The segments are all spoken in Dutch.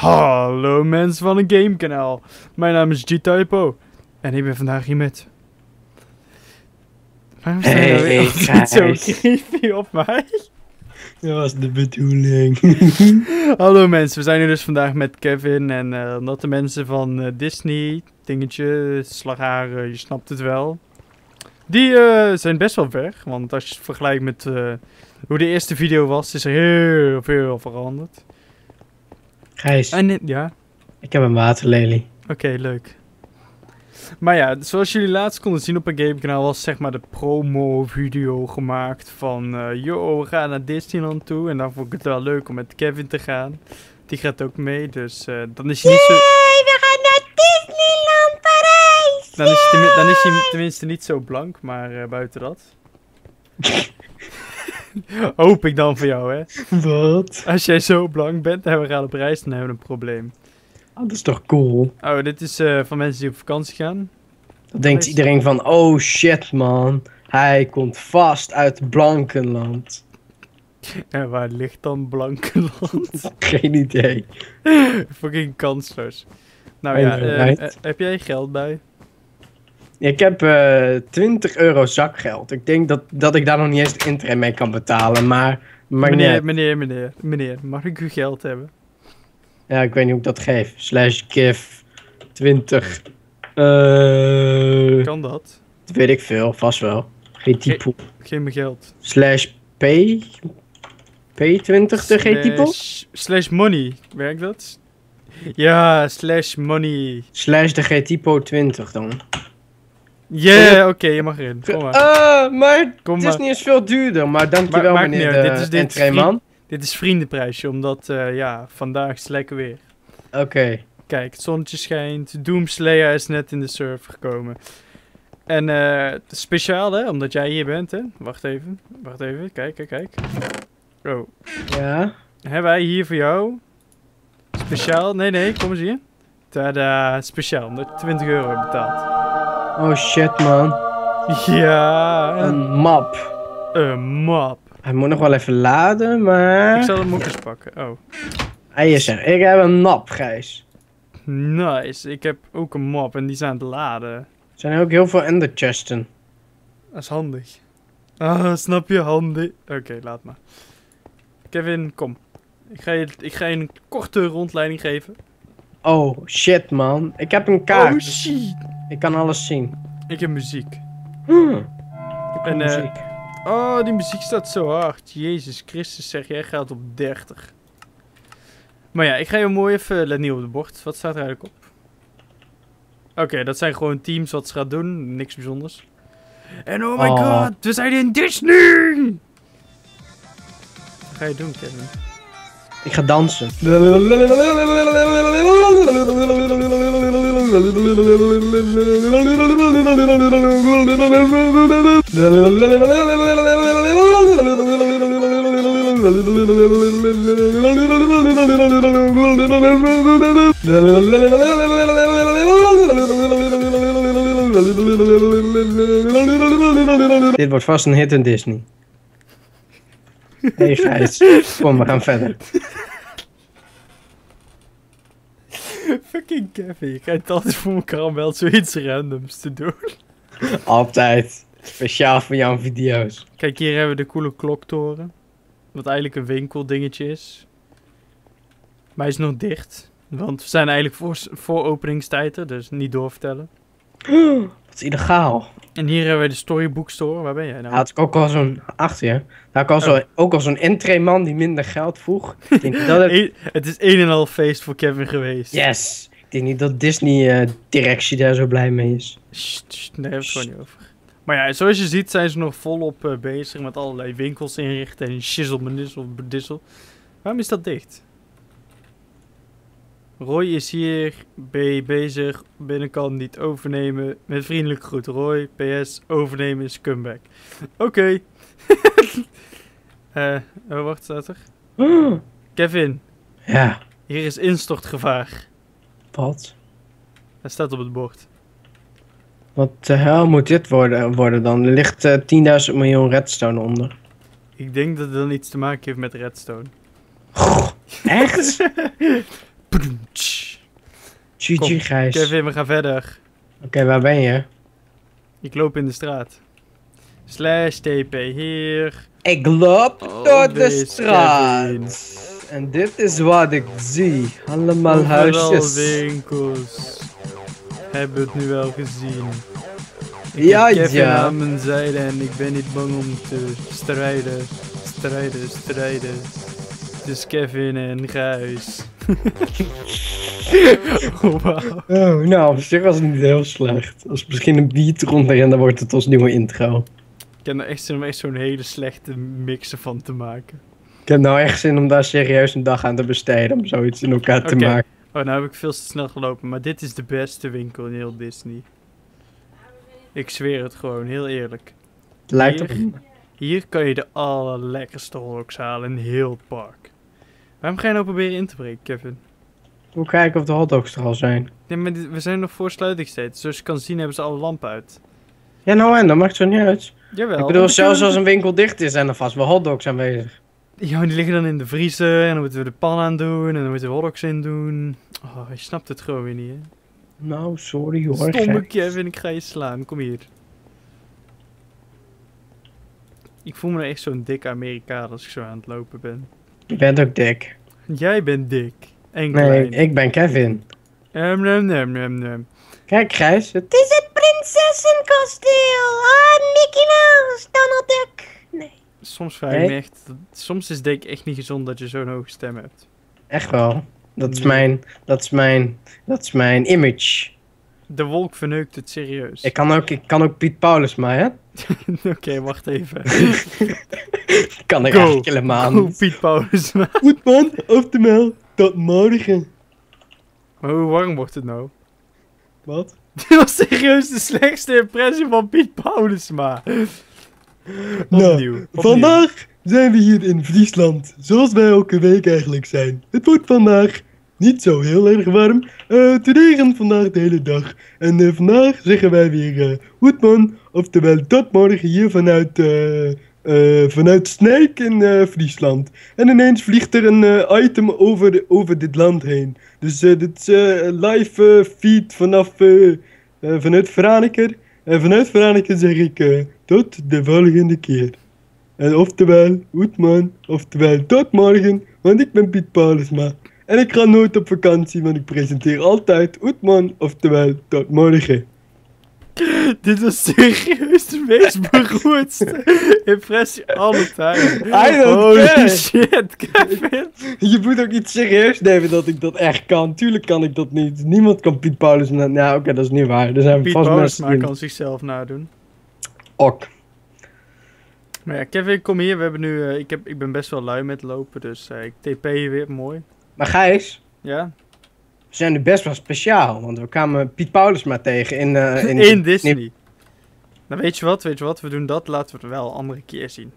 Hallo mensen van een gamekanaal. Mijn naam is G-Typo. En ik ben vandaag hier met... Waarom nou Hey, altijd zo creepy op mij? Dat was de bedoeling. Hallo mensen, we zijn hier dus vandaag met Kevin en eh omdat de mensen van eh, Disney, dingetje, slagharen, je snapt het wel. Die eh, zijn best wel weg, want als je het vergelijkt met eh, hoe de eerste video was, is er heel veel veranderd. Gijs, En ja, ik heb een waterlelie. Oké, leuk. Maar ja, zoals jullie laatst konden zien op een gamekanaal was zeg maar de promo-video gemaakt van... eh yo, we gaan naar Disneyland toe. En dan vond ik het wel leuk om met Kevin te gaan. Die gaat ook mee, dus eh, dan is hij niet zo... we gaan naar Disneyland Parijs! Dan is, hij dan is hij tenminste niet zo blank, maar eh, buiten dat... Hoop ik dan voor jou, hè. Wat? Als jij zo blank bent en we gaan op reis, dan hebben we een probleem. Oh, dat is toch cool? Oh, dit is eh, van mensen die op vakantie gaan. Dan denkt iedereen van, oh shit man. Hij komt vast uit Blankenland. En waar ligt dan Blankenland? Geen idee. Fucking kansloos. Nou ja, eh, eh, heb jij geld bij? Ik heb eh 20 euro zakgeld. Ik denk dat, dat ik daar nog niet eens de internet mee kan betalen, maar... maar meneer, net. meneer, meneer, meneer, mag ik uw geld hebben? Ja, ik weet niet hoe ik dat geef. Slash gif 20. Eh... Kan dat? Dat weet ik veel, vast wel. Geen typo. Geef me geld. Slash P. P20 de G-typo? Slash, slash money, werkt dat? Ja, slash money. Slash de G-typo 20 dan. Yeah, oké, je mag erin. Kom maar. Ah, maar Kom maar. Disney is veel duurder. Maar dankjewel niet meneer de dit is- dit is entreeman. Dit is vriendenprijsje, omdat eh, ja, vandaag is lekker weer. Oké. Kijk, het zonnetje schijnt. Doomslayer is net in de server gekomen. En eh, het is speciaal hè, omdat jij hier bent hè. Wacht even, wacht even. Kijk, kijk, kijk. Oh, Ja. hebben wij hier voor jou... Speciaal, nee, nee, kom eens hier. Tada, speciaal, omdat je 20 euro betaald. Oh shit man. Ja, een, map. een map. Hij moet nog wel even laden, maar... Ik zal hem ook eens pakken. Oh, Hij is er. Ik heb een map, Gijs. nice. Ik heb ook een map en die zijn aan het laden. Er zijn ook heel veel ender chesten. Dat is handig. Ah, snap je? Handig. Oké, laat maar. Kevin, kom. Ik ga, je, ik ga je een korte rondleiding geven. Oh shit man. Ik heb een kaart. Oh shit. Ik kan alles zien. Ik heb muziek. Hmm. Ik heb En, eh, muziek. Oh, die muziek staat zo hard. Jezus Christus, zeg jij gaat op 30. Maar ja, ik ga je mooi even, let niet op het bord. Wat staat er eigenlijk op? Oké, dat zijn gewoon teams wat ze gaat doen. Niks bijzonders. En oh my Oh. god, we zijn in Disney! Wat ga je doen, Kevin? Ik ga dansen. Dit wordt vast een hit in Disney. Hey kom we gaan verder. Fucking Kevin, je krijgt altijd voor elkaar om wel zoiets randoms te doen. Altijd. Speciaal voor jouw video's. Kijk, hier hebben we de coole kloktoren. Wat eigenlijk een winkeldingetje is. Maar hij is nog dicht. Want we zijn eigenlijk voor, voor openingstijden, dus niet doorvertellen. Wat is illegaal. En hier hebben we de Storybook Store. Waar ben jij nou? Daar had ik ook al zo'n achter je. Daar had ik al zo, ook al zo'n entreeman die minder geld vroeg. Ik denk niet dat het... E- het is een en al feest voor Kevin geweest. Yes! Ik denk niet dat Disney-directie daar zo blij mee is. Sst, sst, daar hebben we het gewoon niet over. Maar ja, zoals je ziet zijn ze nog volop eh, bezig met allerlei winkels inrichten en shizzle, menissel, bedissel. Waarom is dat dicht? Roy is hier, B bezig, binnenkant niet overnemen, met vriendelijk groet Roy, PS, overnemen is comeback. Oké. Eh, oh, wacht, staat er? Kevin, Ja, hier is instortgevaar. wat? Dat staat op het bord. Wat de hel moet dit worden, worden dan? Er ligt eh 10.000 miljoen redstone onder. Ik denk dat het dan iets te maken heeft met redstone. Echt? GG Gijs. Oké, Kevin, we gaan verder. waar ben je? Ik loop in de straat. Slash TP hier. Ik loop Oh, door de straat. Kevin. En dit is wat ik zie. Allemaal Overal huisjes. winkels. Hebben het nu wel gezien. Ik Ja, heb Kevin ja. aan mijn zijde en ik ben niet bang om te strijden. Strijden, strijden. Dus Kevin en Gijs. oh, wauw. Oh, nou, op zich was het niet heel slecht. Als misschien een beat eronder en dan wordt het ons nieuwe intro. Ik heb er echt zo'n echt zo'n hele slechte mix van te maken. Ik heb nou echt zin om daar serieus een dag aan te besteden om zoiets in elkaar te maken. Oh, nou heb ik veel te snel gelopen, maar dit is de beste winkel in heel Disney. Ik zweer het gewoon, heel eerlijk. Het lijkt op Hier? Hier kan je de allerlekkerste hotdogs halen in heel het park. Waarom ga je nou proberen in te breken, Kevin? Hoe kijken of de hotdogs er al zijn. Nee, maar we zijn nog voor sluitingstijd. Zoals je kan zien hebben ze alle lampen uit. Ja, nou en, dat maakt zo niet uit. Jawel. ik bedoel, zelfs als een winkel dicht is, zijn er vast wel hotdogs aanwezig. Ja, die liggen dan in de vriezer en dan moeten we de pan aan doen en dan moeten we hotdogs in doen. Oh, je snapt het gewoon weer niet, hè? Nou, sorry hoor. Stomme. Kevin, ik ga je slaan. Kom hier. Ik voel me nou echt zo'n dikke Amerikaan als ik zo aan het lopen ben. Je bent ook dik. Jij bent dik. En Nee, klein. ik ben Kevin. Em, nem, nem, nem, nem. Kijk, Gijs. Het... Is het prinsessenkasteel. Ah, Mickey Mouse, Donald Duck. Nee. Soms vraag ik me Nee. echt... Soms is dik echt niet gezond dat je zo'n hoge stem hebt. Echt wel. Dat is Nee. mijn, dat is mijn, dat is mijn image. De wolk verneukt het serieus. Ik kan ook, ik kan ook Piet Paulus, maar hè? Oké, wacht even. Kan ik Go. eigenlijk helemaal niet. Piet Paulus. maar Goed man, oftewel, tot morgen. hoe warm wordt het nou? Wat? Dit was serieus de slechtste impressie van Piet Paulusma. Nou, Opnieuw. Vandaag zijn we hier in Friesland, zoals wij elke week eigenlijk zijn. Het wordt vandaag niet zo heel erg warm. Eh het regent vandaag de hele dag. En eh, vandaag zeggen wij weer Hoedman, oftewel tot morgen hier vanuit, eh eh, vanuit Snijk in eh, Friesland. En ineens vliegt er een eh, item over, over dit land heen. Dus dit is live feed vanaf, vanuit Franeker. En vanuit Franeker zeg ik tot de volgende keer. En oftewel, Hoedman, oftewel tot morgen, want ik ben Piet Paulusma. En ik ga nooit op vakantie, want ik presenteer altijd Hoedman, oftewel tot morgen. Dit was serieus de meest beroerdste impressie alle tijden. I don't Holy care. shit, Kevin. Je moet ook iets serieus nemen dat ik dat echt kan. Tuurlijk kan ik dat niet. Niemand kan Piet Paulusma. Nou, oké, dat is niet waar. Er zijn Piet vast Paulusma mensen kan die... zichzelf nadoen. Ok. Maar ja, Kevin, kom hier. We hebben nu, eh, ik, heb, ik ben best wel lui met lopen, dus eh, ik TP je weer, mooi. Maar Gijs, Ja? We zijn nu best wel speciaal. Want we kwamen Piet Paulusma tegen in... eh, in, In, Disney. Nou, weet je wat, weet je wat, we doen dat, laten we het wel een andere keer zien.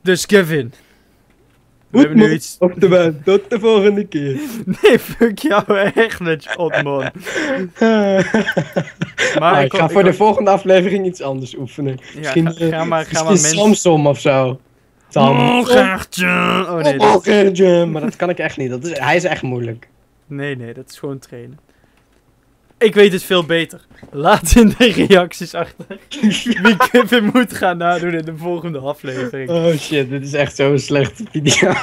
Dus Kevin. We hebben nu iets... oftewel, tot de volgende keer. Nee, fuck jou echt met je Otman. Maar Maar ik ik ga voor de volgende aflevering iets anders oefenen. Ja, Misschien, ga, eh, ga maar, ga Misschien maar mensen... Samsung of zo. Oh, gaartje. Oh nee, Oh. Maar dat kan ik echt niet. Dat is, hij is echt moeilijk. nee, nee, dat is gewoon trainen. Ik weet het veel beter. Laat in de reacties achter wie Kevin moet gaan nadoen in de volgende aflevering. Oh shit, dit is echt zo'n slechte video.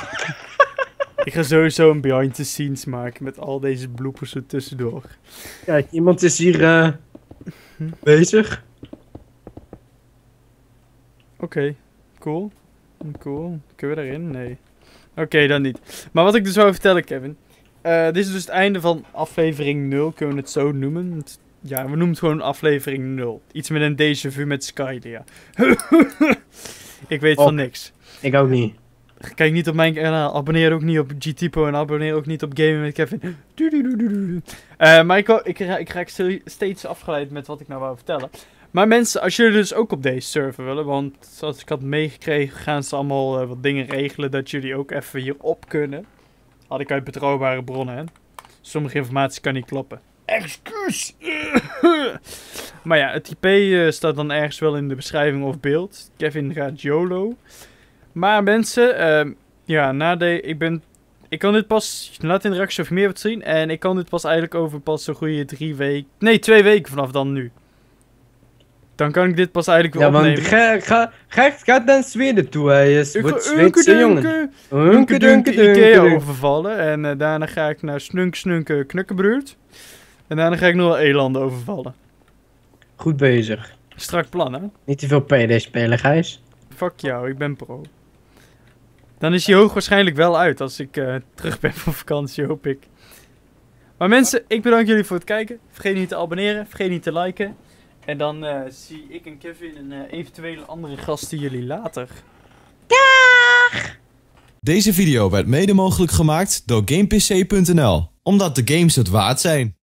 Ik ga sowieso een behind the scenes maken met al deze bloopers er tussendoor. Kijk, iemand is hier eh, bezig. Oké, cool. Cool. Kunnen we daarin? Nee. Oké, dan niet. Maar wat ik dus wou vertellen, Kevin. Eh, dit is dus het einde van aflevering 0, kunnen we het zo noemen. Ja, we noemen het gewoon aflevering 0. Iets met een déjà vu met Skydia. ik weet van niks. Ik ook niet. Kijk niet op mijn kanaal. Abonneer ook niet op GTPO en abonneer ook niet op Gaming met Kevin. Eh, maar ik, ik, ik raak steeds afgeleid met wat ik nou wou vertellen. Maar mensen, als jullie dus ook op deze server willen, want zoals ik had meegekregen, gaan ze allemaal eh, wat dingen regelen dat jullie ook even hierop kunnen. Had ik uit betrouwbare bronnen. Sommige informatie kan niet kloppen. Excuus! maar ja, het IP eh, staat dan ergens wel in de beschrijving of beeld. Kevin gaat YOLO. Maar mensen, ehm, ja, na de, ik ben ik kan dit pas, laat in de reactie of meer wilt zien. En ik kan dit pas eigenlijk over pas zo'n goede drie weken, nee twee weken vanaf dan nu. Dan kan ik dit pas eigenlijk weer Ja, opnemen. ga, ga, ga, ga naar Zweden toe, hij is Ik wordt Zweedse jongen. Unkedunke, Ikea overvallen. En eh, daarna ga ik naar Snunk Snunke Knukkenbruurt. En daarna ga ik nog wel elanden overvallen. Goed bezig. Strak plan, hè? Niet te veel PD spelen, Gijs. Fuck jou, ik ben pro. Dan is hij hoogwaarschijnlijk wel uit als ik eh, terug ben van vakantie, hoop ik. Maar mensen, ik bedank jullie voor het kijken. Vergeet niet te abonneren, vergeet niet te liken. En dan eh, zie ik en Kevin en eh, eventuele andere gasten jullie later. Deze video werd mede mogelijk gemaakt door GamePC.nl, omdat de games het waard zijn.